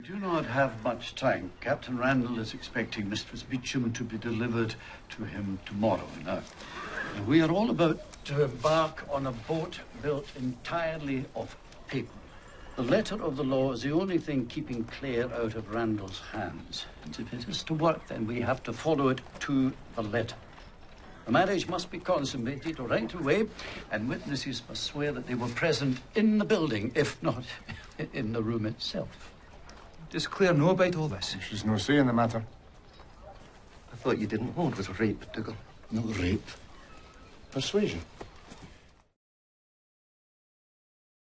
We do not have much time. Captain Randall is expecting Mistress Beauchamp to be delivered to him tomorrow. Now, we are all about to embark on a boat built entirely of paper. The letter of the law is the only thing keeping Claire out of Randall's hands. And if it is to work, then we have to follow it to the letter. The marriage must be consummated right away, and witnesses must swear that they were present in the building, if not in the room itself. Does Claire know about all this? She's no say in the matter. I thought you didn't hold with rape, Dougal. No rape. Persuasion.